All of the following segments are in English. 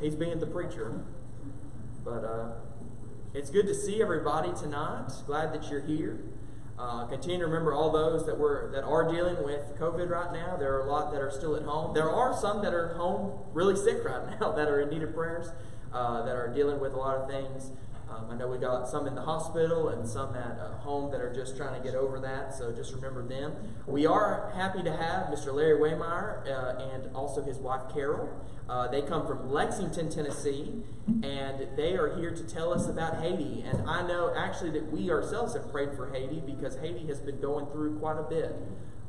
he's being the preacher. But uh, it's good to see everybody tonight. Glad that you're here. Uh, continue to remember all those that were that are dealing with COVID right now. There are a lot that are still at home. There are some that are home really sick right now that are in need of prayers, uh, that are dealing with a lot of things. Um, I know we got some in the hospital and some at uh, home that are just trying to get over that, so just remember them. We are happy to have Mr. Larry Waymeyer uh, and also his wife Carol. Uh, they come from Lexington, Tennessee, and they are here to tell us about Haiti. And I know actually that we ourselves have prayed for Haiti because Haiti has been going through quite a bit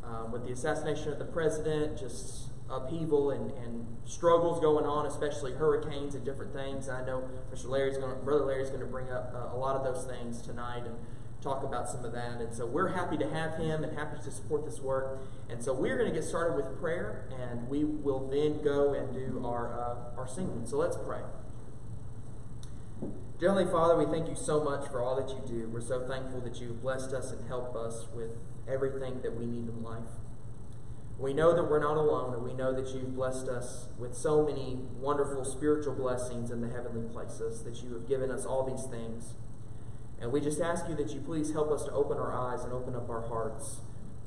um, with the assassination of the president, just upheaval and, and struggles going on, especially hurricanes and different things. I know Mr. Larry's going, brother Larry's going to bring up uh, a lot of those things tonight and talk about some of that. And so we're happy to have him and happy to support this work. And so we're going to get started with prayer, and we will then go and do our uh, our singing. So let's pray. Dear Heavenly Father, we thank you so much for all that you do. We're so thankful that you've blessed us and helped us with everything that we need in life. We know that we're not alone, and we know that you've blessed us with so many wonderful spiritual blessings in the heavenly places, that you have given us all these things. And we just ask you that you please help us to open our eyes and open up our hearts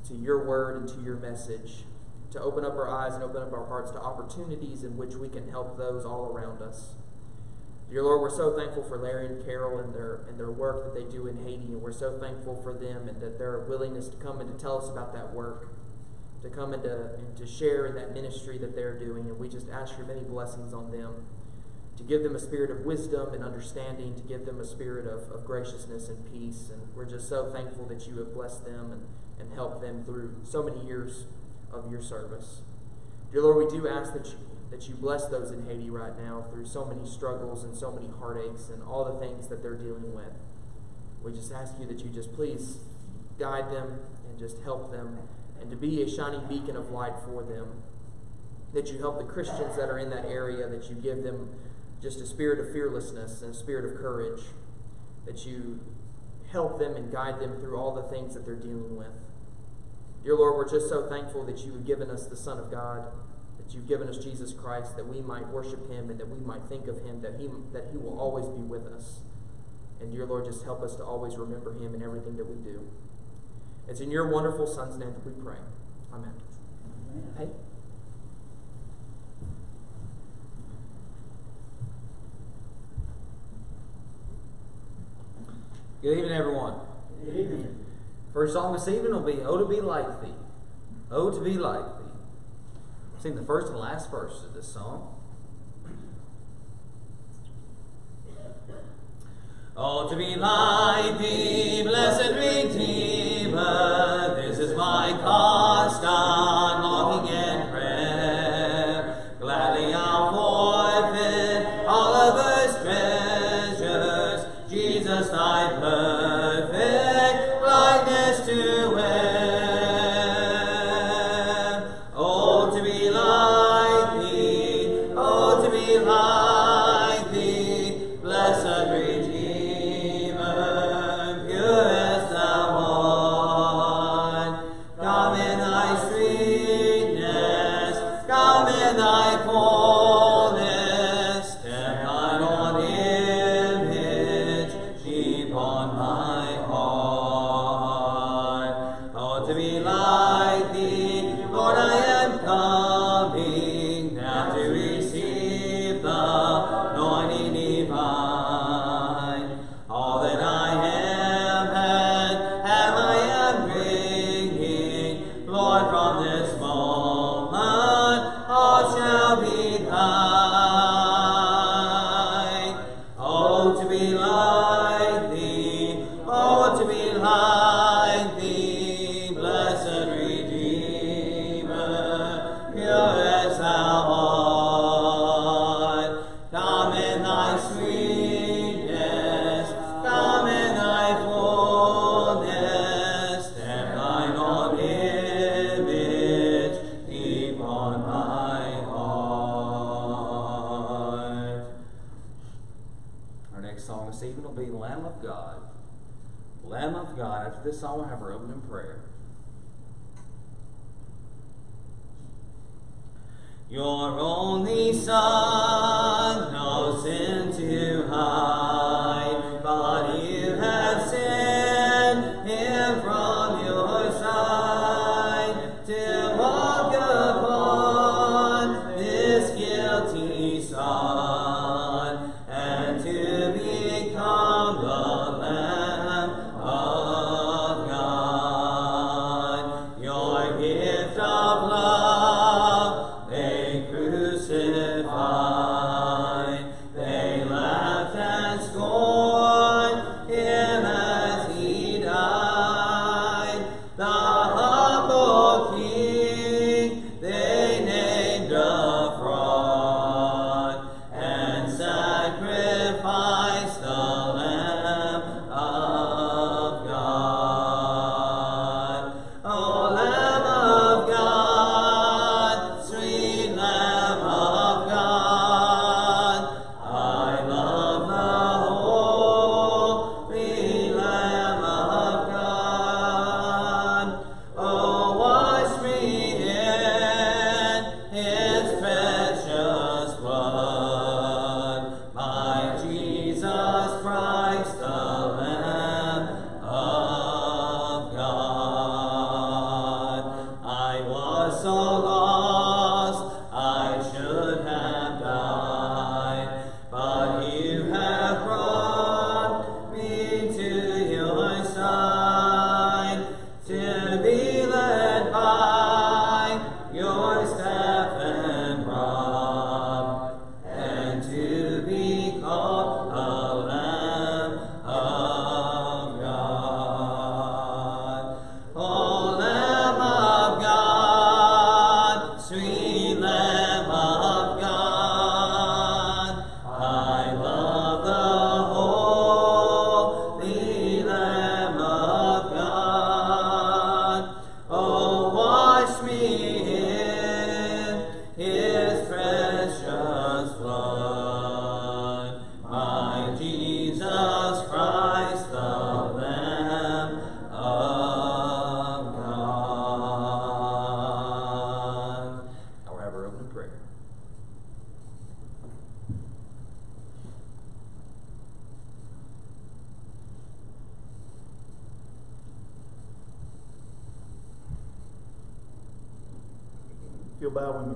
to your word and to your message, to open up our eyes and open up our hearts to opportunities in which we can help those all around us. Dear Lord, we're so thankful for Larry and Carol and their and their work that they do in Haiti, and we're so thankful for them and that their willingness to come and to tell us about that work to come and to, and to share in that ministry that they're doing. And we just ask your many blessings on them, to give them a spirit of wisdom and understanding, to give them a spirit of, of graciousness and peace. And we're just so thankful that you have blessed them and, and helped them through so many years of your service. Dear Lord, we do ask that you, that you bless those in Haiti right now through so many struggles and so many heartaches and all the things that they're dealing with. We just ask you that you just please guide them and just help them and to be a shining beacon of light for them. That you help the Christians that are in that area, that you give them just a spirit of fearlessness and a spirit of courage, that you help them and guide them through all the things that they're dealing with. Dear Lord, we're just so thankful that you have given us the Son of God, that you've given us Jesus Christ, that we might worship him and that we might think of him, that he, that he will always be with us. And dear Lord, just help us to always remember him in everything that we do. It's in your wonderful Son's name that we pray. Amen. Amen. Hey. Good evening, everyone. Good evening. First song this evening will be Oh to Be Like Thee. Oh to Be Like Thee. Sing the first and last verse of this song. Oh, to be like thee, blessed Redeemer, this is my constant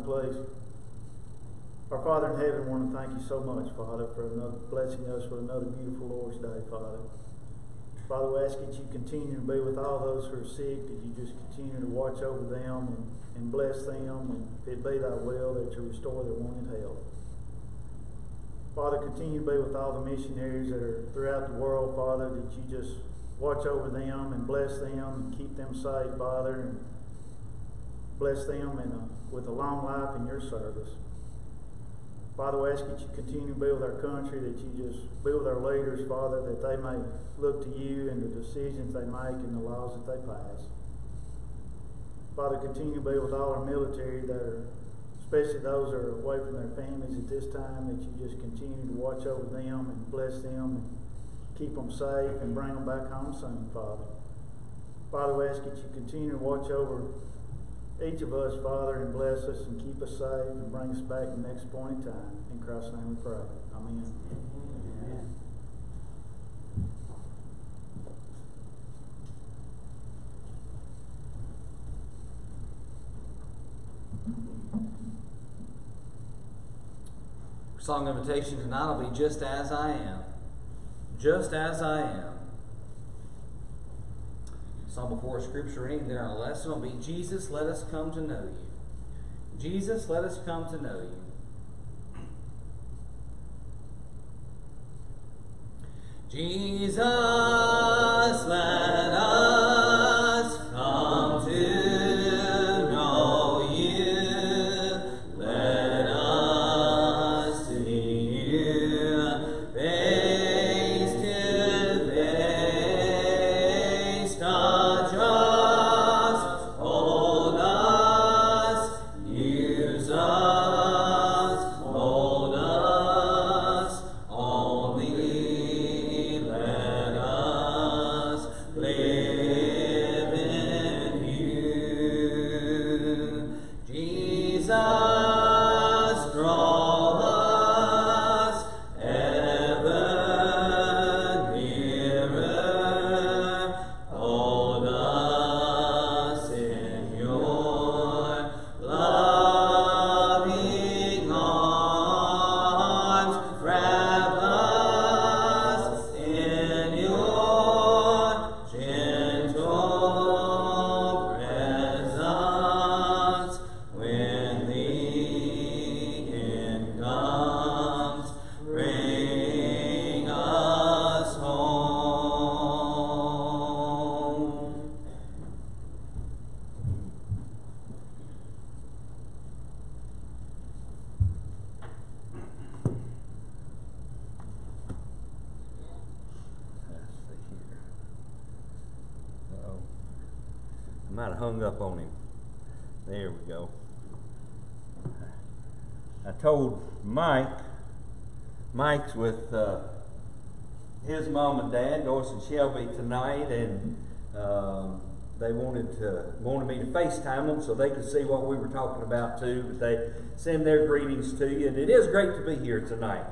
please. Our Father in heaven, I want to thank you so much, Father, for another, blessing us with another beautiful Lord's Day, Father. Father, we ask that you continue to be with all those who are sick, that you just continue to watch over them and, and bless them, and if it be thy will, that you restore their wanted health. Father, continue to be with all the missionaries that are throughout the world, Father, that you just watch over them and bless them and keep them safe, Father, and bless them and a, with a long life in your service. Father, we ask that you continue to be with our country, that you just be with our leaders, Father, that they may look to you and the decisions they make and the laws that they pass. Father, continue to be with all our military that are, especially those that are away from their families at this time, that you just continue to watch over them and bless them and keep them safe and bring them back home soon, Father. Father, we ask that you continue to watch over each of us, Father, and bless us and keep us safe and bring us back the next point in time. In Christ's name we pray. Amen. Song invitation tonight will be Just As I Am. Just As I Am. Song before scripture reading, then our lesson will be Jesus, let us come to know you. Jesus, let us come to know you. Jesus, let us hung up on him. There we go. I told Mike, Mike's with uh, his mom and dad, Doris and Shelby, tonight, and um, they wanted to wanted me to FaceTime them so they could see what we were talking about too. But they send their greetings to you, and it is great to be here tonight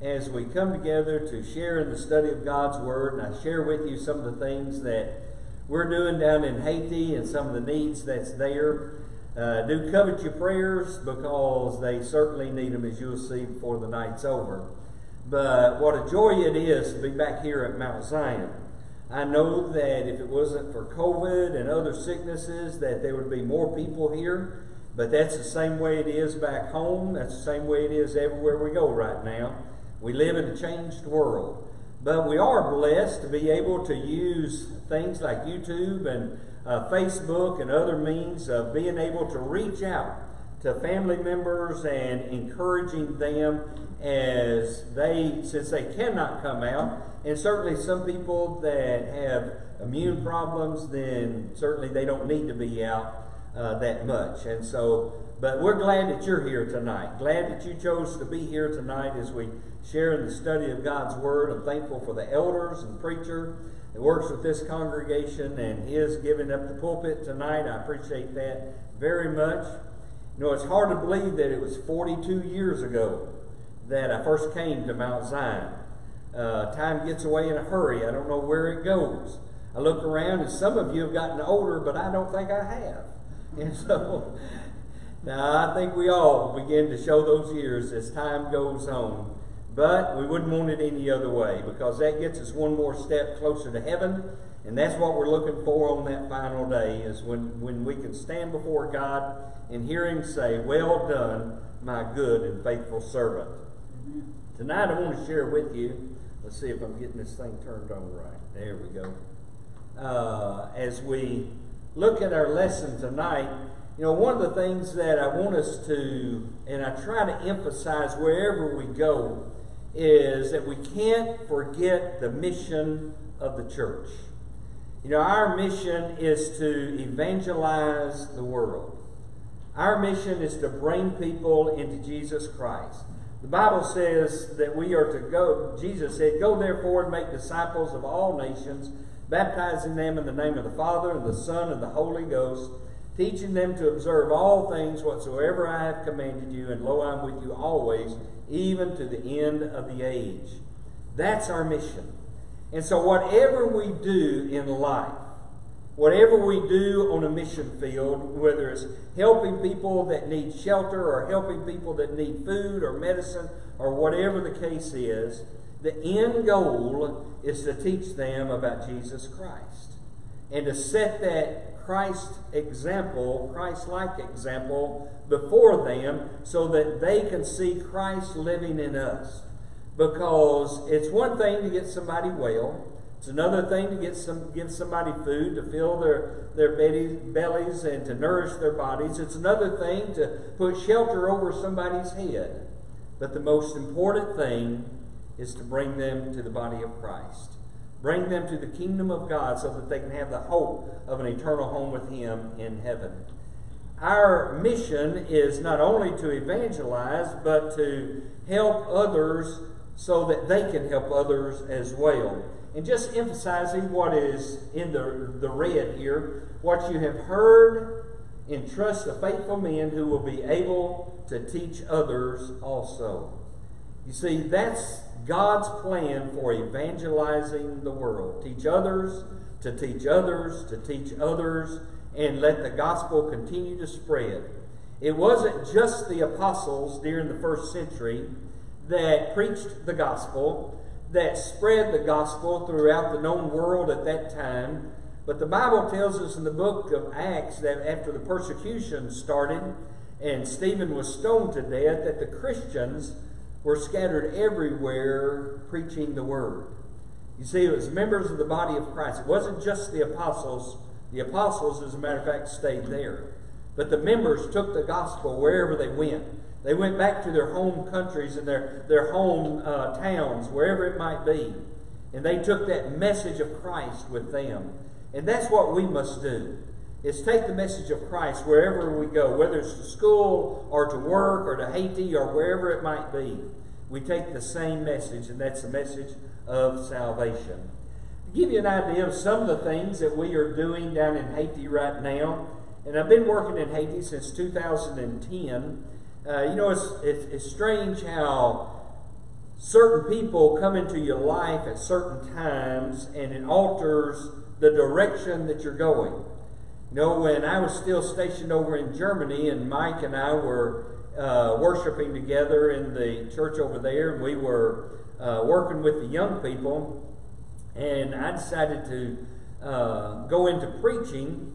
as we come together to share in the study of God's Word. And I share with you some of the things that we're doing down in Haiti and some of the needs that's there. Uh, do covet your prayers because they certainly need them, as you'll see before the night's over. But what a joy it is to be back here at Mount Zion. I know that if it wasn't for COVID and other sicknesses, that there would be more people here. But that's the same way it is back home. That's the same way it is everywhere we go right now. We live in a changed world. But we are blessed to be able to use things like YouTube and uh, Facebook and other means of being able to reach out to family members and encouraging them as they, since they cannot come out, and certainly some people that have immune problems, then certainly they don't need to be out uh, that much. And so, but we're glad that you're here tonight. Glad that you chose to be here tonight as we share in the study of God's Word. I'm thankful for the elders and preacher that works with this congregation and his giving up the pulpit tonight. I appreciate that very much. You know, it's hard to believe that it was 42 years ago that I first came to Mount Zion. Uh, time gets away in a hurry. I don't know where it goes. I look around, and some of you have gotten older, but I don't think I have. And so, now I think we all begin to show those years as time goes on. But we wouldn't want it any other way because that gets us one more step closer to heaven. And that's what we're looking for on that final day is when, when we can stand before God and hear Him say, Well done, my good and faithful servant. Tonight I want to share with you, let's see if I'm getting this thing turned on right. There we go. Uh, as we look at our lesson tonight, you know, one of the things that I want us to, and I try to emphasize wherever we go, is that we can't forget the mission of the church. You know, our mission is to evangelize the world. Our mission is to bring people into Jesus Christ. The Bible says that we are to go, Jesus said, Go therefore and make disciples of all nations, baptizing them in the name of the Father and the Son and the Holy Ghost, teaching them to observe all things whatsoever I have commanded you, and lo, I'm with you always, even to the end of the age. That's our mission. And so, whatever we do in life, whatever we do on a mission field, whether it's helping people that need shelter or helping people that need food or medicine or whatever the case is, the end goal is to teach them about Jesus Christ and to set that Christ example, Christ like example before them so that they can see Christ living in us. Because it's one thing to get somebody well, it's another thing to get some, give somebody food to fill their, their bellies and to nourish their bodies. It's another thing to put shelter over somebody's head. But the most important thing is to bring them to the body of Christ. Bring them to the kingdom of God so that they can have the hope of an eternal home with Him in heaven. Our mission is not only to evangelize, but to help others so that they can help others as well. And just emphasizing what is in the, the red here, what you have heard, entrust to faithful men who will be able to teach others also. You see, that's God's plan for evangelizing the world. Teach others, to teach others, to teach others, and let the gospel continue to spread. It wasn't just the apostles during the first century that preached the gospel, that spread the gospel throughout the known world at that time. But the Bible tells us in the book of Acts that after the persecution started and Stephen was stoned to death, that the Christians were scattered everywhere preaching the word. You see, it was members of the body of Christ. It wasn't just the apostles. The apostles, as a matter of fact, stayed there. But the members took the gospel wherever they went. They went back to their home countries and their, their home uh, towns, wherever it might be. And they took that message of Christ with them. And that's what we must do. Is take the message of Christ wherever we go, whether it's to school or to work or to Haiti or wherever it might be. We take the same message, and that's the message of salvation. To give you an idea of some of the things that we are doing down in Haiti right now, and I've been working in Haiti since 2010. Uh, you know, it's, it's, it's strange how certain people come into your life at certain times and it alters the direction that you're going. You know, when I was still stationed over in Germany and Mike and I were uh, worshiping together in the church over there, and we were uh, working with the young people, and I decided to uh, go into preaching.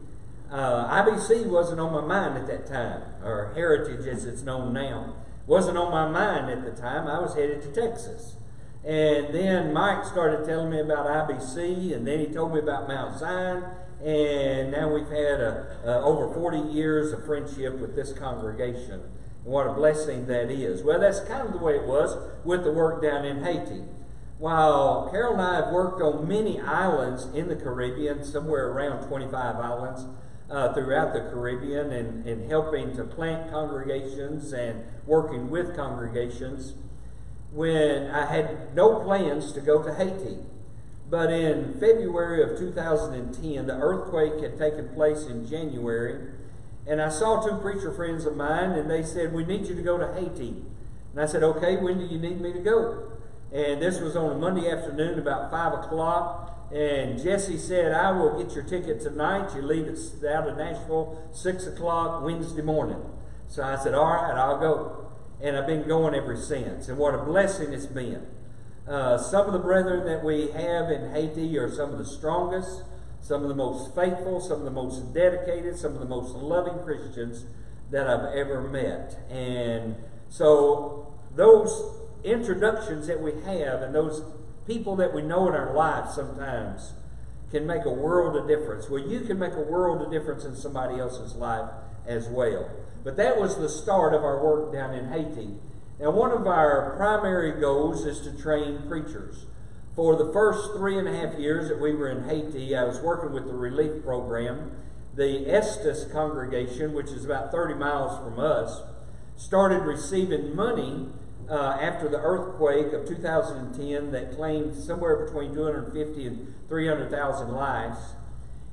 Uh, IBC wasn't on my mind at that time, or Heritage as it's known now. Wasn't on my mind at the time. I was headed to Texas. And then Mike started telling me about IBC, and then he told me about Mount Zion, and now we've had a, a, over 40 years of friendship with this congregation. And what a blessing that is. Well, that's kind of the way it was with the work down in Haiti. While Carol and I have worked on many islands in the Caribbean, somewhere around 25 islands, uh, throughout the Caribbean and, and helping to plant congregations and working with congregations when I had no plans to go to Haiti. But in February of 2010, the earthquake had taken place in January, and I saw two preacher friends of mine, and they said, We need you to go to Haiti. And I said, Okay, when do you need me to go? And this was on a Monday afternoon about 5 o'clock. And Jesse said, I will get your ticket tonight. You leave it out of Nashville 6 o'clock Wednesday morning. So I said, All right, I'll go. And I've been going ever since. And what a blessing it's been. Uh, some of the brethren that we have in Haiti are some of the strongest, some of the most faithful, some of the most dedicated, some of the most loving Christians that I've ever met. And so those introductions that we have and those people that we know in our life sometimes can make a world of difference. Well, you can make a world of difference in somebody else's life as well. But that was the start of our work down in Haiti. Now, one of our primary goals is to train preachers. For the first three and a half years that we were in Haiti, I was working with the relief program. The Estes congregation, which is about 30 miles from us, started receiving money uh, after the earthquake of 2010 that claimed somewhere between 250 and 300,000 lives.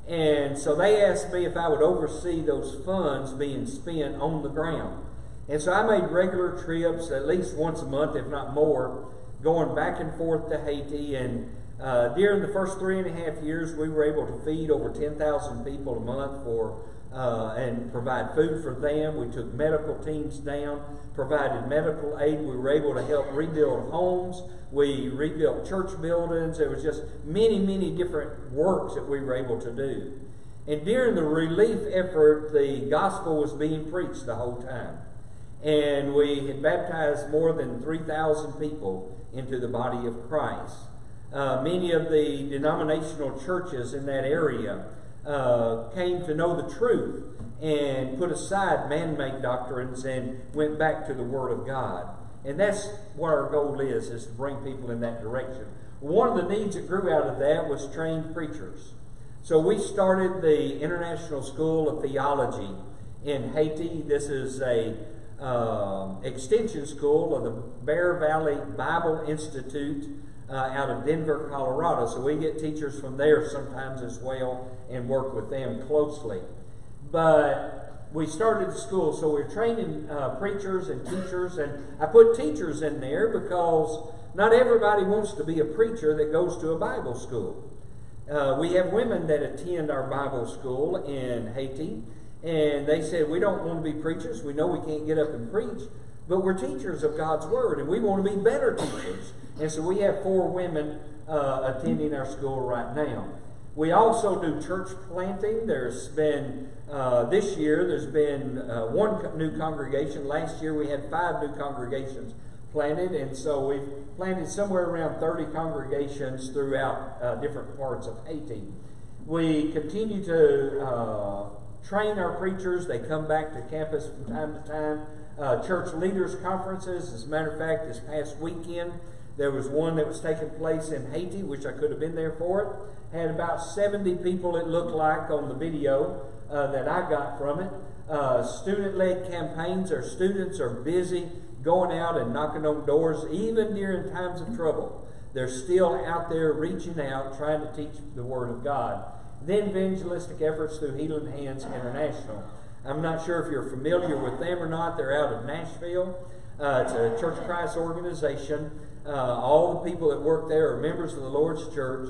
And so they asked me if I would oversee those funds being spent on the ground. And so I made regular trips, at least once a month, if not more, going back and forth to Haiti. And uh, during the first three and a half years, we were able to feed over 10,000 people a month for uh, and provide food for them. We took medical teams down, provided medical aid. We were able to help rebuild homes. We rebuilt church buildings. There was just many, many different works that we were able to do. And during the relief effort, the gospel was being preached the whole time. And we had baptized more than 3,000 people into the body of Christ. Uh, many of the denominational churches in that area uh, came to know the truth and put aside man made doctrines and went back to the Word of God. And that's what our goal is, is to bring people in that direction. One of the needs that grew out of that was trained preachers. So we started the International School of Theology in Haiti. This is a uh, extension school of the Bear Valley Bible Institute uh, out of Denver, Colorado. So we get teachers from there sometimes as well and work with them closely. But we started the school, so we're training uh, preachers and teachers, and I put teachers in there because not everybody wants to be a preacher that goes to a Bible school. Uh, we have women that attend our Bible school in Haiti, and they said, We don't want to be preachers. We know we can't get up and preach, but we're teachers of God's Word, and we want to be better teachers. And so we have four women uh, attending our school right now. We also do church planting. There's been, uh, this year, there's been uh, one new congregation. Last year we had five new congregations planted, and so we've planted somewhere around 30 congregations throughout uh, different parts of Haiti. We continue to uh, train our preachers. They come back to campus from time to time. Uh, church leaders conferences. As a matter of fact, this past weekend, there was one that was taking place in Haiti, which I could have been there for it. Had about 70 people, it looked like, on the video. uh, that I got from it. Uh, student led campaigns, our students are busy going out and knocking on doors, even during times of trouble. They're still out there reaching out, trying to teach the Word of God. Then evangelistic efforts through Healing Hands International. I'm not sure if you're familiar with them or not. They're out of Nashville. Uh, it's a Church of Christ organization. Uh, all the people that work there are members of the Lord's Church.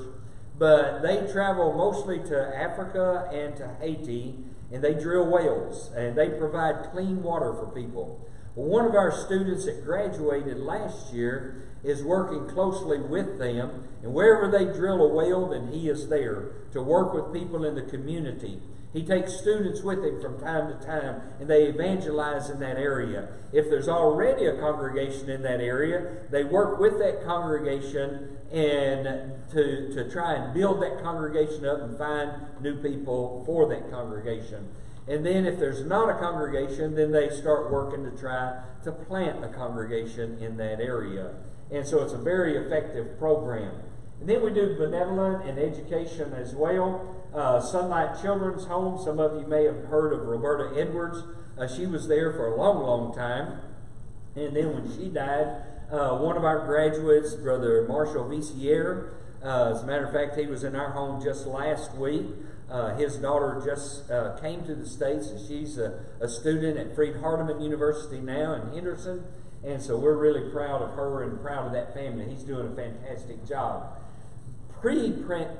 But they travel mostly to Africa and to Haiti, and they drill wells, and they provide clean water for people. One of our students that graduated last year is working closely with them, and wherever they drill a well, then he is there to work with people in the community. He takes students with him from time to time, and they evangelize in that area. If there's already a congregation in that area, they work with that congregation and to, to try and build that congregation up and find new people for that congregation. And then, if there's not a congregation, then they start working to try to plant a congregation in that area. And so it's a very effective program. And then we do benevolent and education as well. Uh, Sunlight Children's Home, some of you may have heard of Roberta Edwards. Uh, she was there for a long, long time. And then when she died, uh, one of our graduates, Brother Marshall Vicier, uh, as a matter of fact, he was in our home just last week. Uh, his daughter just uh, came to the States, and she's a, a student at Freed Hardeman University now in Henderson. And so we're really proud of her and proud of that family. He's doing a fantastic job. Pre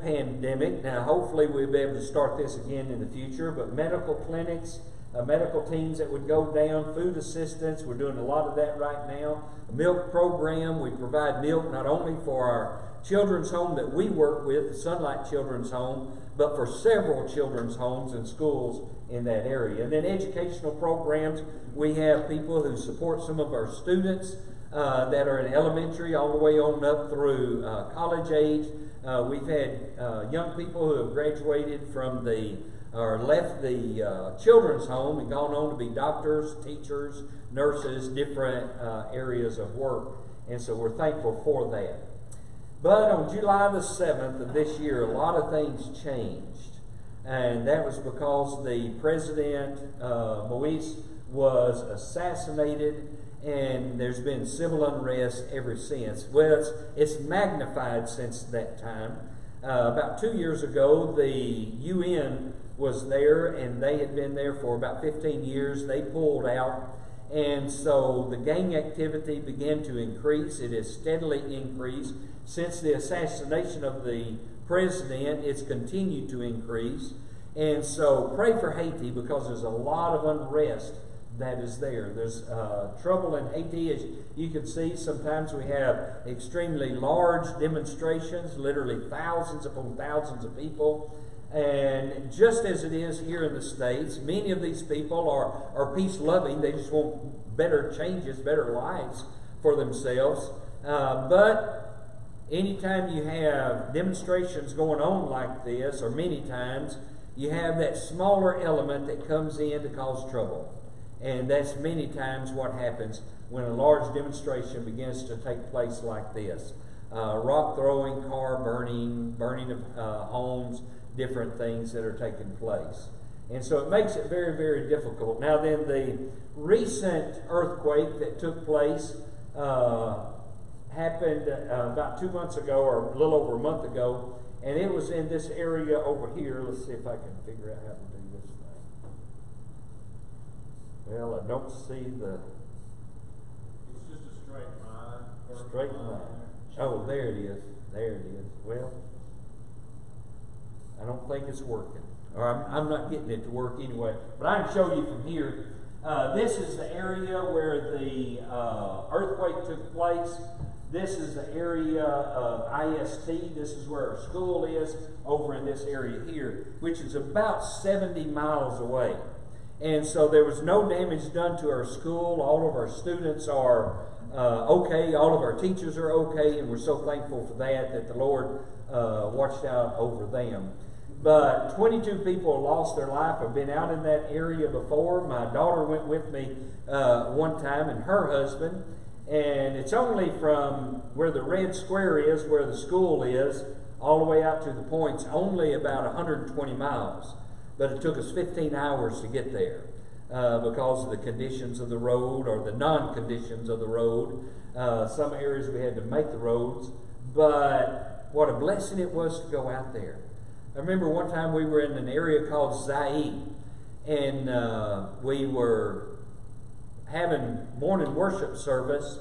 pandemic, now hopefully we'll be able to start this again in the future, but medical clinics, uh, medical teams that would go down, food assistance, we're doing a lot of that right now. A milk program, we provide milk not only for our children's home that we work with, the Sunlight Children's Home, but for several children's homes and schools in that area. And then educational programs, we have people who support some of our students uh, that are in elementary all the way on up through uh, college age. Uh, we've had uh, young people who have graduated from the or left the uh, children's home and gone on to be doctors, teachers, nurses, different uh, areas of work. And so we're thankful for that. But on July the 7th of this year, a lot of things changed. And that was because the president, uh, Moise, was assassinated, and there's been civil unrest ever since. Well, it's, it's magnified since that time. Uh, about two years ago, the UN was there, and they had been there for about 15 years. They pulled out, and so the gang activity began to increase. It has steadily increased. Since the assassination of the president, it's continued to increase. And so pray for Haiti because there's a lot of unrest that is there. There's uh, trouble in Haiti. As you can see, sometimes we have extremely large demonstrations, literally thousands upon thousands of people. And just as it is here in the States, many of these people are, are peace loving. They just want better changes, better lives for themselves. Uh, but anytime you have demonstrations going on like this, or many times, you have that smaller element that comes in to cause trouble. And that's many times what happens when a large demonstration begins to take place like this. Uh, rock throwing, car burning, burning of uh, homes, different things that are taking place. And so it makes it very, very difficult. Now, then, the recent earthquake that took place uh, happened uh, about two months ago, or a little over a month ago, and it was in this area over here. Let's see if I can figure out how to do this thing. Well, I don't see the It's just a straight line. straight line. Oh, there it is. There it is. Well, I don't think it's working. Or I'm, I'm not getting it to work anyway. But I can show you from here. Uh, this is the area where the uh, earthquake took place. This is the area of IST. This is where our school is over in this area here, which is about 70 miles away. And so there was no damage done to our school. All of our students are uh, okay. All of our teachers are okay. And we're so thankful for that, that the Lord uh, watched out over them. But 22 people lost their life. I've been out in that area before. My daughter went with me uh, one time, and her husband. And it's only from where the red square is, where the school is, all the way out to the points, only about 120 miles. but it took us 15 hours to get there uh, because of the conditions of the road or the non conditions of the road. Uh, some areas we had to make the roads, but what a blessing it was to go out there. I remember one time we were in an area called Zai, and uh, we were having morning worship service,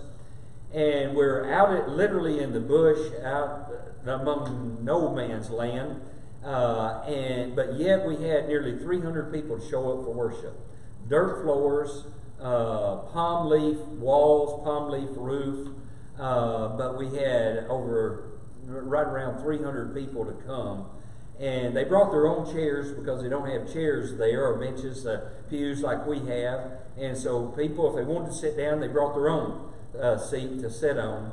and we're out at literally in the bush, out among no man's land, uh, and but yet we had nearly 300 people show up for worship. Dirt floors, uh, palm leaf walls, palm leaf roof, uh, but we had over right around 300 people to come. And they brought their own chairs because they don't have chairs there or benches, uh, pews like we have. And so people, if they wanted to sit down, they brought their own uh, seat to sit on.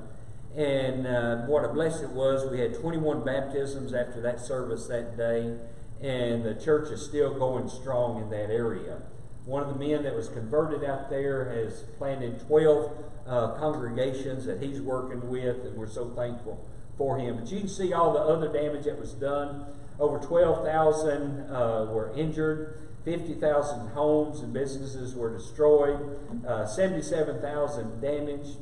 And uh, what a blessing it was. We had 21 baptisms after that service that day, and the church is still going strong in that area. One of the men that was converted out there has planted 12 uh, congregations that he's working with, and we're so thankful for him. But you can see all the other damage that was done. Over 12,000 uh, were injured. 50,000 homes and businesses were destroyed, uh, 77,000 damaged,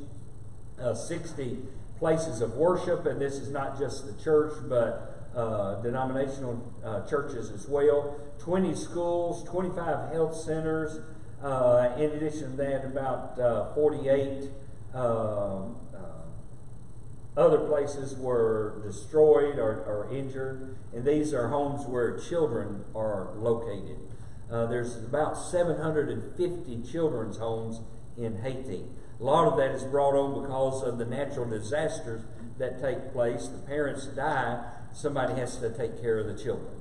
uh, 60 places of worship, and this is not just the church, but uh, denominational uh, churches as well. 20 schools, 25 health centers. Uh, in addition to that, about uh, 48 um, other places were destroyed or, or, injured, and these are homes where children are located. Uh, there's about 750 children's homes in Haiti. A lot of that is brought on because of the natural disasters that take place. The parents die, somebody has to take care of the children.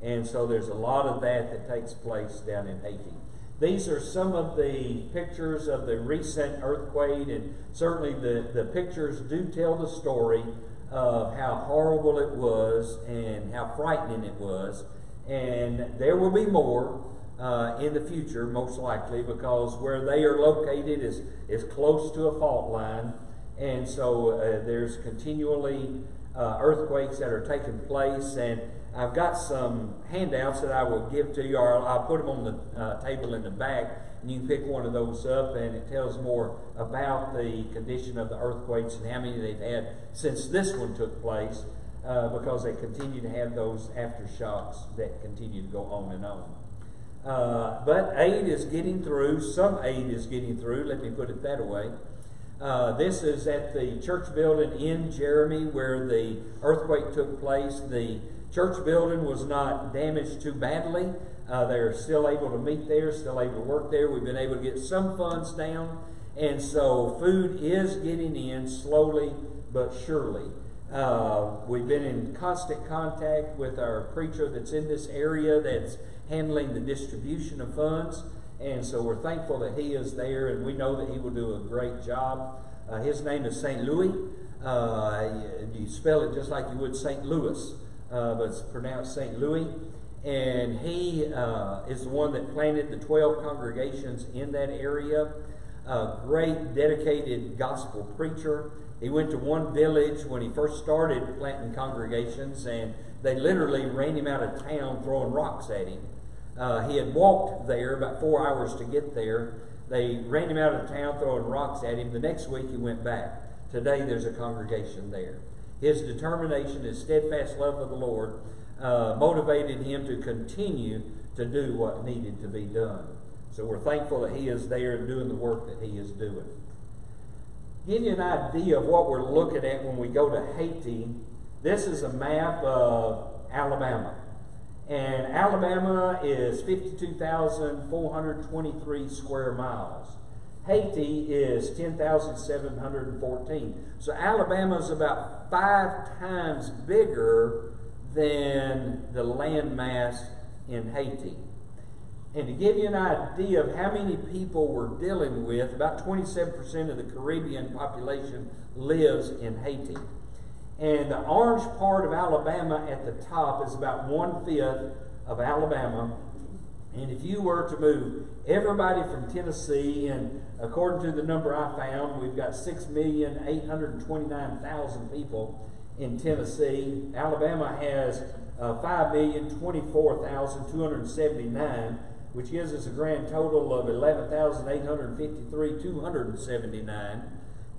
And so there's a lot of that that takes place down in Haiti. These are some of the pictures of the recent earthquake, and certainly the, the pictures do tell the story of how horrible it was and how frightening it was. And there will be more uh, in the future, most likely, because where they are located is, is close to a fault line. And so uh, there's continually uh, earthquakes that are taking place. And I've got some handouts that I will give to you, or I'll, put them on the uh, table in the back. And you can pick one of those up, and it tells more about the condition of the earthquakes and how many they've had since this one took place, uh, because they continue to have those aftershocks that continue to go on and on. Uh, but aid is getting through. Some aid is getting through. Let me put it that way. Uh, this is at the church building in Jérémie where the earthquake took place. The church building was not damaged too badly. Uh, they're still able to meet there, still able to work there. We've been able to get some funds down. And so food is getting in slowly but surely. Uh, we've been in constant contact with our preacher that's in this area that's handling the distribution of funds. And so we're thankful that he is there, and we know that he will do a great job. Uh, his name is St. Louis. Uh, you spell it just like you would St. Louis, uh, but it's pronounced St. Louis. And he uh, is the one that planted the 12 congregations in that area. A great, dedicated gospel preacher. He went to one village when he first started planting congregations, and they literally ran him out of town throwing rocks at him. Uh, he had walked there about four hours to get there. They ran him out of town throwing rocks at him. The next week he went back. Today there's a congregation there. His determination, his steadfast love of the Lord, uh, motivated him to continue to do what needed to be done. So we're thankful that he is there and doing the work that he is doing. Give you an idea of what we're looking at when we go to Haiti. This is a map of Alabama. And Alabama is 52,423 square miles. Haiti is 10,714. So Alabama is about five times bigger than the land mass in Haiti. And to give you an idea of how many people we're dealing with, about 27% of the Caribbean population lives in Haiti. And the orange part of Alabama at the top is about one fifth of Alabama. And if you were to move everybody from Tennessee, and according to the number I found, we've got 6,829,000 people in Tennessee. Alabama has uh, 5,024,279, which gives us a grand total of 11,853, 279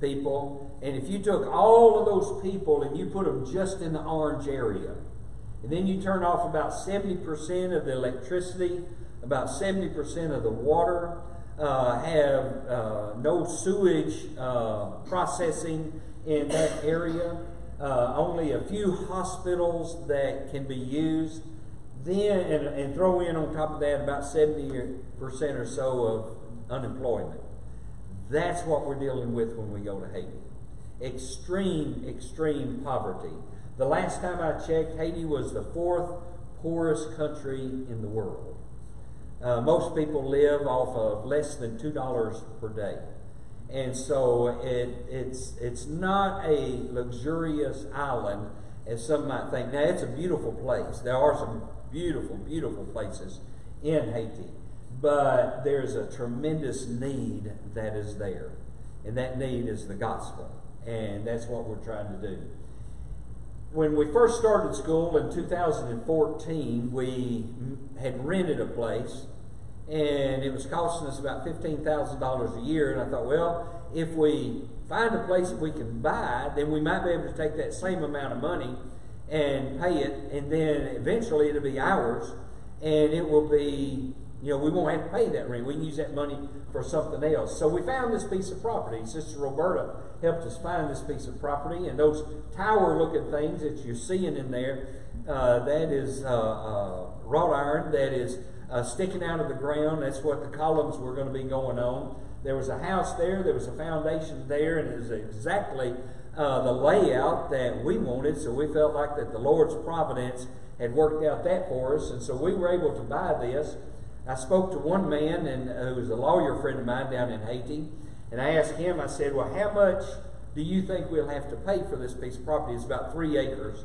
people. And if you took all of those people and you put them just in the orange area, and then you turn off about 70% of the electricity, about 70% of the water, uh, have uh, no sewage uh, processing in that area, uh, only a few hospitals that can be used. Then, and, and throw in on top of that about 70% or so of unemployment. That's what we're dealing with when we go to Haiti. Extreme, extreme poverty. The last time I checked, Haiti was the fourth poorest country in the world. Uh, most people live off of less than $2 per day. And so it, it's, it's not a luxurious island as some might think. Now, it's a beautiful place. There are some beautiful, beautiful places in Haiti. But there's a tremendous need that is there. And that need is the gospel. And that's what we're trying to do. When we first started school in 2014, we had rented a place and it was costing us about $15,000 a year. And I thought, well, if we find a place that we can buy, then we might be able to take that same amount of money and pay it, and then eventually it'll be ours, and it will be, you know, we won't have to pay that rent. We can use that money for something else. So we found this piece of property. Sister Roberta helped us find this piece of property, and those tower-looking things that you're seeing in there, uh, that is uh, uh, wrought iron that is uh, sticking out of the ground. That's what the columns were going to be going on. There was a house there, there was a foundation there, and it was exactly uh, the layout that we wanted. So we felt like that the Lord's providence had worked out that for us, and so we were able to buy this. I spoke to one man, and uh, who was a lawyer friend of mine down in Haiti, and I asked him. I said, "Well, how much do you think we'll have to pay for this piece of property? It's about three acres."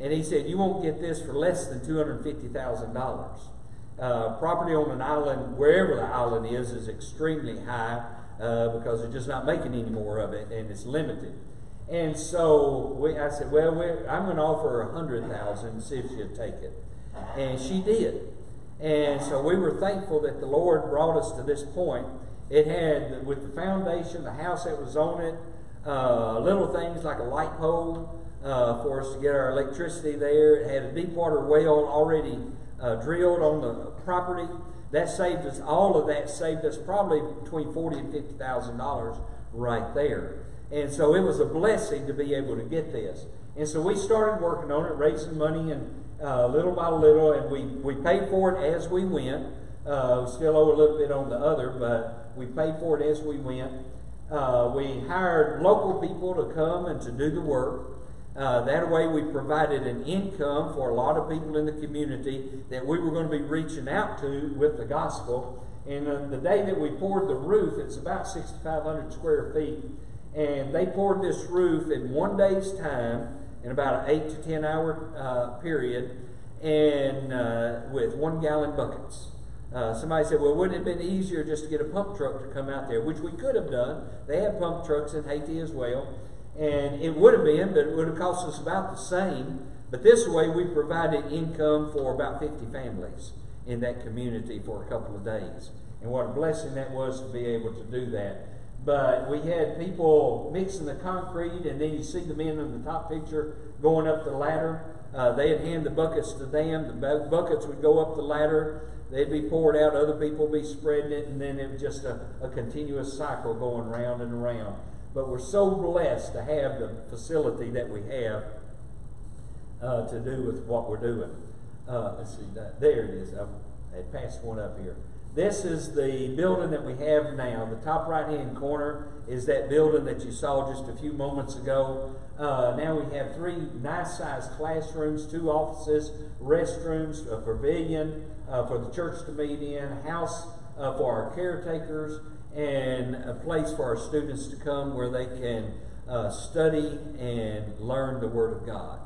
And he said, "You won't get this for less than two hundred fifty thousand dollars." Uh, property on an island, wherever the island is, is extremely high uh, because they're just not making any more of it, and it's limited. And so we, I said, well, I'm going to offer a hundred thousand and see if she'll take it. And she did. And so we were thankful that the Lord brought us to this point. It had, with the foundation, the house that was on it, uh, little things like a light pole uh, for us to get our electricity there. It had a deep water well already uh, drilled on the property. That saved us, all of that saved us probably between forty and fifty thousand dollars right there. And so it was a blessing to be able to get this. And so we started working on it, raising money and uh, little by little, and we, we paid for it as we went. Uh, we still owe a little bit on the other, but we paid for it as we went. Uh, we hired local people to come and to do the work. Uh, that way, we provided an income for a lot of people in the community that we were going to be reaching out to with the gospel. And uh, the day that we poured the roof, it's about 6,500 square feet, and they poured this roof in one day's time, in about an eight to ten hour uh, period, and uh, with one gallon buckets. Uh, somebody said, well, wouldn't it have been easier just to get a pump truck to come out there, which we could have done. They have pump trucks in Haiti as well. And it would have been, but it would have cost us about the same. But this way, we provided income for about 50 families in that community for a couple of days. And what a blessing that was to be able to do that. But we had people mixing the concrete, and then you see the men in the top picture going up the ladder. Uh, they'd hand the buckets to them. The buckets would go up the ladder. They'd be poured out. Other people would be spreading it, and then it was just a, a continuous cycle going round and around. But we're so blessed to have the facility that we have uh, to do with what we're doing. Uh, let's see, that, there it is. I passed one up here. This is the building that we have now. The top right hand corner is that building that you saw just a few moments ago. Uh, now we have three nice sized classrooms, two offices, restrooms, a pavilion uh, for the church to meet in, house uh, for our caretakers, and a place for our students to come where they can uh, study and learn the Word of God.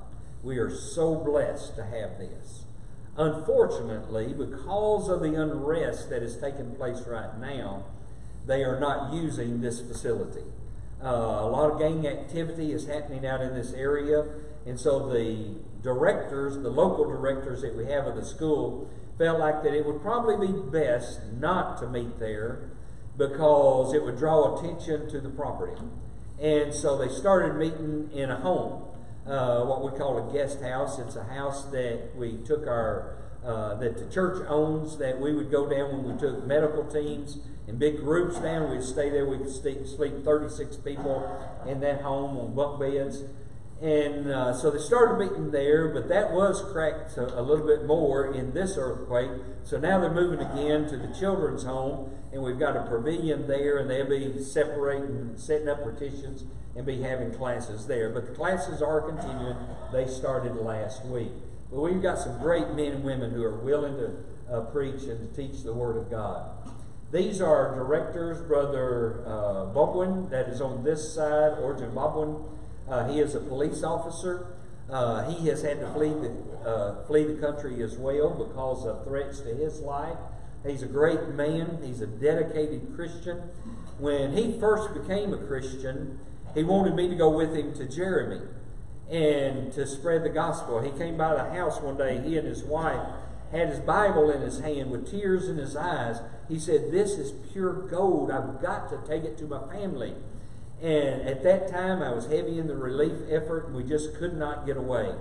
We are so blessed to have this. Unfortunately, because of the unrest that is taking place right now, they are not using this facility. Uh, a lot of gang activity is happening out in this area, And so the directors, the local directors that we have of the school, felt like that it would probably be best not to meet there because it would draw attention to the property. And so they started meeting in a home, uh, what we call a guest house. It's a house that we took our, uh, that the church owns, that we would go down when we took medical teams in big groups down. We'd stay there. We could sleep, sleep 36 people in that home on bunk beds. And uh, so they started meeting there, but that was cracked a, a, little bit more in this earthquake. So now they're moving again to the children's home, and we've got a pavilion there, and they'll be separating, setting up partitions, and be having classes there. But the classes are continuing. They started last week. But we've got some great men and women who are willing to uh, preach and to teach the Word of God. These are directors, Brother uh, that is on this side, Origin Baldwin. Uh, he is a police officer. Uh, he has had to flee the, uh, flee the country as well because of threats to his life. He's a great man. He's a dedicated Christian. When he first became a Christian, he wanted me to go with him to Jérémie and to spread the gospel. He came by the house one day, he and his wife had his Bible in his hand with tears in his eyes. He said, This is pure gold. I've got to take it to my family. And at that time, I was heavy in the relief effort, and we just could not get away.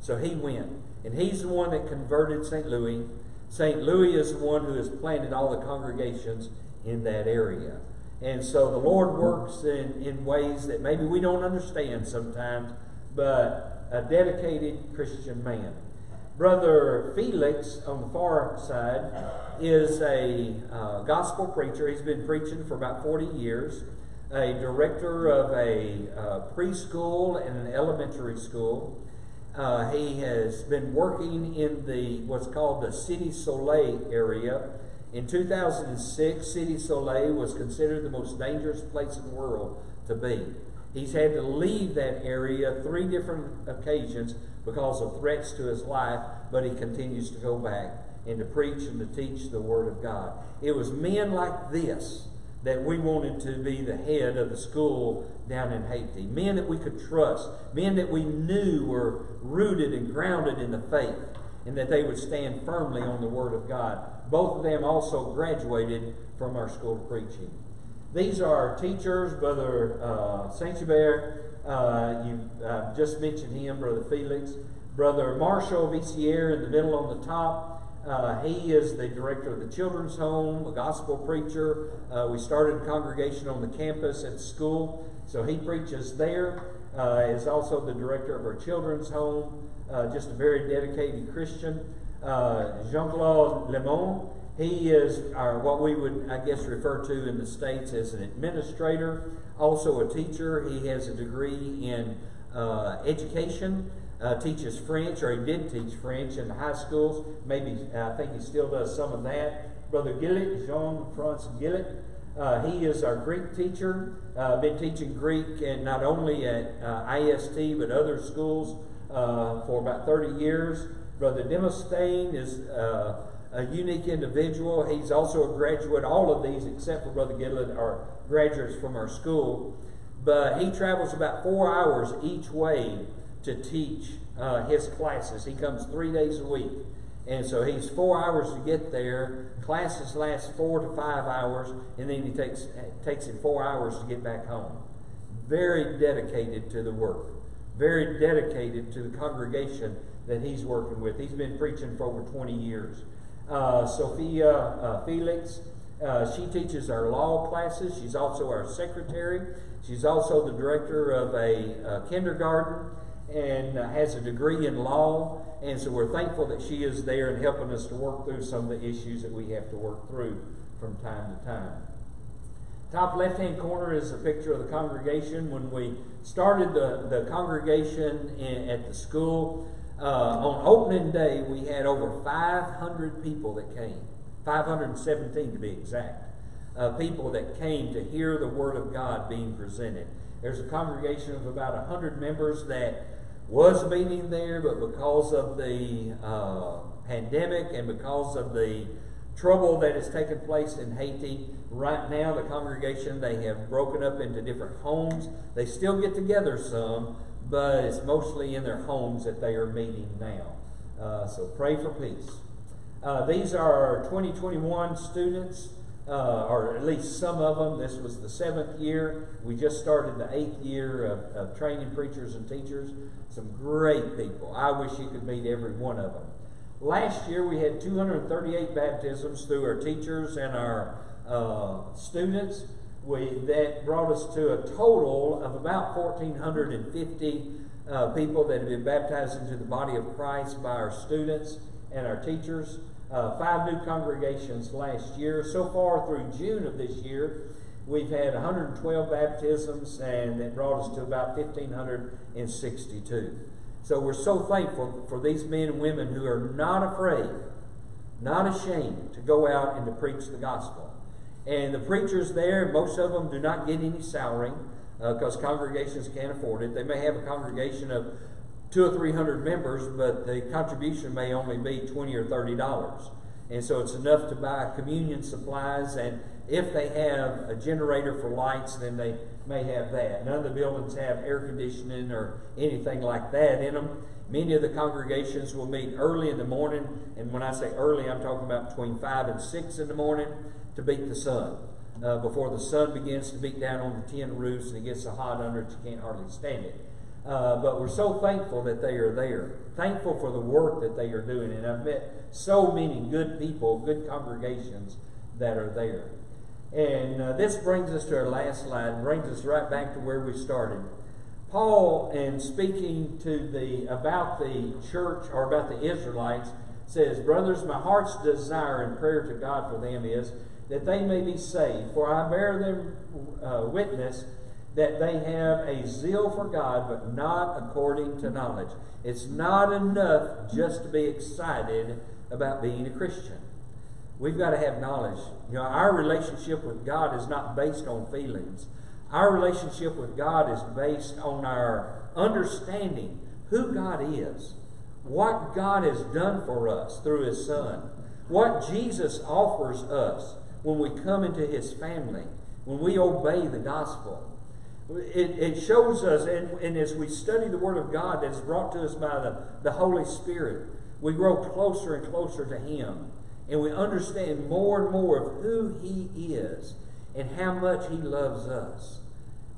So he went. And he's the one that converted St. Louis. St. Louis is the one who has planted all the congregations in that area. And so the Lord works in, in ways that maybe we don't understand sometimes, but a dedicated Christian man. Brother Felix on the far side is a uh, gospel preacher. He's been preaching for about 40 years a director of a uh, preschool and an elementary school. Uh, he has been working in the what's called the City Soleil area. In 2006, City Soleil was considered the most dangerous place in the world to be. He's had to leave that area three different occasions because of threats to his life, but he continues to go back and to preach and to teach the Word of God. It was men like this that we wanted to be the head of the school down in Haiti. Men that we could trust, men that we knew were rooted and grounded in the faith, and that they would stand firmly on the Word of God. Both of them also graduated from our school of preaching. These are teachers, Brother uh, Saint Hubert. Uh, you uh, just mentioned him, Brother Felix. Brother Marshall Vicier in the middle on the top. Uh, he is the director of the children's home, a gospel preacher. Uh, we started a congregation on the campus at school, so he preaches there. Uh, is also the director of our children's home, uh, just a very dedicated Christian. Uh, Jean Claude Lemon, he is our what we would, I guess, refer to in the States as an administrator, also a teacher. He has a degree in uh, education uh, teaches French, or he did teach French in the high schools. Maybe uh, I think he still does some of that. Brother Gillett, Jean Francois Gillett, uh, he is our Greek teacher. Uh, been teaching Greek and not only at uh, IST but other schools uh, for about 30 years. Brother Demosthene is a unique individual. He's also a graduate. All of these, except for Brother Gillett, are graduates from our school. But he travels about four hours each way to teach uh, his classes. He comes three days a week. And so he's four hours to get there. Classes last four to five hours, and then he takes takes him four hours to get back home. Very dedicated to the work. Very dedicated to the congregation that he's working with. He's been preaching for over 20 years. Uh, Sophia uh, Felix, uh, she teaches our law classes. She's also our secretary. She's also the director of a uh, kindergarten and uh, has a degree in law. And so we're thankful that she is there and helping us to work through some of the issues that we have to work through from time to time. Top left hand corner is a picture of the congregation. When we started the, the congregation in, at the school, uh, on opening day, we had over 500 people that came, 517 to be exact, uh, people that came to hear the Word of God being presented. There's a congregation of about 100 members that was meeting there, but because of the uh, pandemic and because of the trouble that has taken place in Haiti, right now the congregation they have broken up into different homes. They still get together some, but it's mostly in their homes that they are meeting now. Uh, so pray for peace. Uh, these are our 2021 students, uh, or at least some of them. This was the seventh year. We just started the eighth year of, of training preachers and teachers. Some great people. I wish you could meet every one of them. Last year we had 238 baptisms through our teachers and our uh, students. We, that brought us to a total of about 1,450 uh, people that have been baptized into the body of Christ by our students and our teachers. Uh, five new congregations last year. So far through June of this year, we've had 112 baptisms, and that brought us to about 1,562. So we're so thankful for these men and women who are not afraid, not ashamed to go out and to preach the gospel. And the preachers there, most of them do not get any salary because uh, congregations can't afford it. They may have a congregation of two or three hundred members, but the contribution may only be twenty or thirty dollars. And so it's enough to buy communion supplies, and if they have a generator for lights, then they may have that. None of the buildings have air conditioning or anything like that in them. Many of the congregations will meet early in the morning, and when I say early, I'm talking about between 5 and 6 in the morning to beat the sun. Uh, before the sun begins to beat down on the tin roofs and it gets so hot under it you can't hardly stand it. Uh, but we're so thankful that they are there. Thankful for the work that they are doing. And I've met so many good people, good congregations that are there. And uh, this brings us to our last slide, brings us right back to where we started. Paul, in speaking to the about the church or about the Israelites, says, Brothers, my heart's desire and prayer to God for them is that they may be saved. For I bear them uh, witness that they have a zeal for God, but not according to knowledge. It's not enough just to be excited about being a Christian. We've got to have knowledge. You know, our relationship with God is not based on feelings. Our relationship with God is based on our understanding who God is, what God has done for us through His Son, what Jesus offers us when we come into His family, when we obey the gospel. It, it shows us, and, and as we study the Word of God that is brought to us by the, the Holy Spirit, we grow closer and closer to Him. And we understand more and more of who He is and how much He loves us.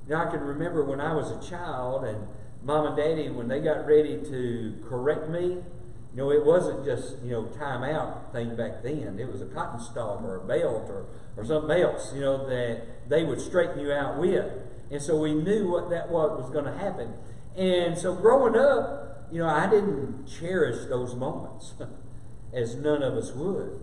Now, I can remember when I was a child, and Mom and Daddy, when they got ready to correct me, you know, it wasn't just, you know, time out thing back then. It was a cotton stalk or a belt or, or something else, you know, that they would straighten you out with. And so we knew what that what was going to happen. And so growing up, you know, I didn't cherish those moments as none of us would.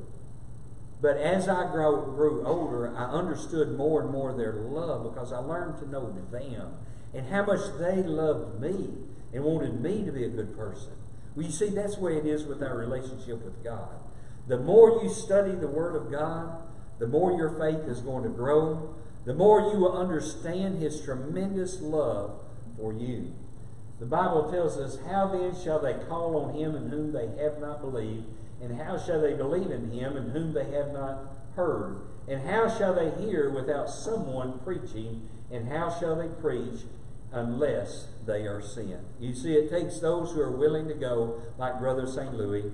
But as I grow, grew older, I understood more and more their love because I learned to know them and how much they loved me and wanted me to be a good person. Well, you see, that's the way it is with our relationship with God. The more you study the Word of God, the more your faith is going to grow, the more you will understand his tremendous love for you. The Bible tells us, How then shall they call on him in whom they have not believed? And how shall they believe in him in whom they have not heard? And how shall they hear without someone preaching? And how shall they preach unless they are sent? You see, it takes those who are willing to go, like Brother St. Louis,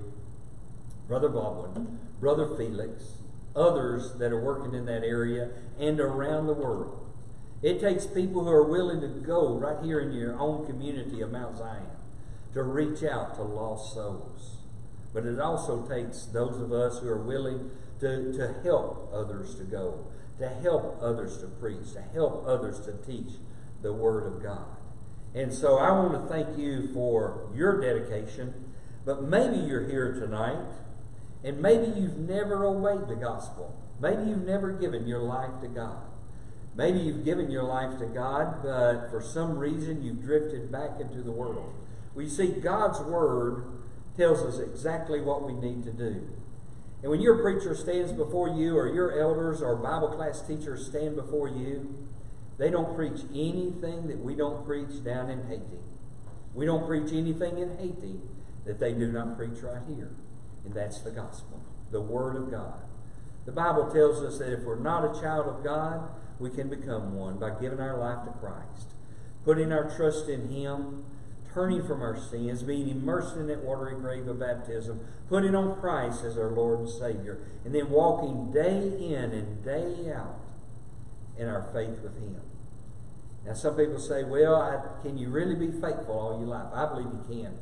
Brother Baldwin, Brother Felix, others that are working in that area and around the world. It takes people who are willing to go right here in your own community of Mount Zion to reach out to lost souls. But it also takes those of us who are willing to, to help others to go, to help others to preach, to help others to teach the Word of God. And so I want to thank you for your dedication, but maybe you're here tonight and maybe you've never obeyed the gospel. Maybe you've never given your life to God. Maybe you've given your life to God, but for some reason you've drifted back into the world. We see God's Word tells us exactly what we need to do. And when your preacher stands before you, or your elders or Bible class teachers stand before you, they don't preach anything that we don't preach down in Haiti. We don't preach anything in Haiti that they do not preach right here. And that's the gospel, the Word of God. The Bible tells us that if we're not a child of God, we can become one by giving our life to Christ, putting our trust in Him, turning from our sins, being immersed in that watery grave of baptism, putting on Christ as our Lord and Savior, and then walking day in and day out in our faith with Him. Now, some people say, well, I, can you really be faithful all your life? I believe you can.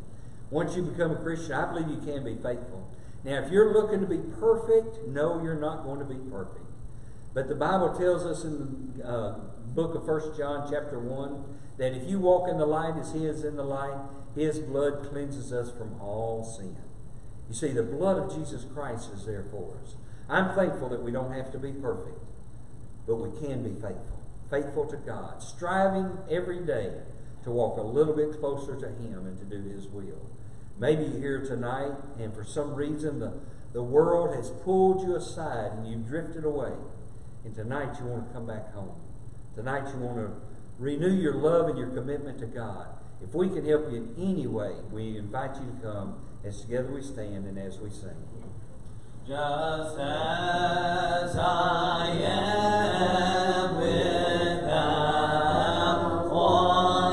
Once you become a Christian, I believe you can be faithful. Now, if you're looking to be perfect, no, you're not going to be perfect. But the Bible tells us in the uh, book of First John, chapter 1, that if you walk in the light as He is in the light, His blood cleanses us from all sin. You see, the blood of Jesus Christ is there for us. I'm thankful that we don't have to be perfect, but we can be faithful. Faithful to God, striving every day to walk a little bit closer to Him and to do His will. Maybe you're here tonight, and for some reason, the, the world has pulled you aside and you've drifted away. And tonight, you want to come back home. Tonight, you want to renew your love and your commitment to God. If we can help you in any way, we invite you to come as together we stand and as we sing. Just as I am without one.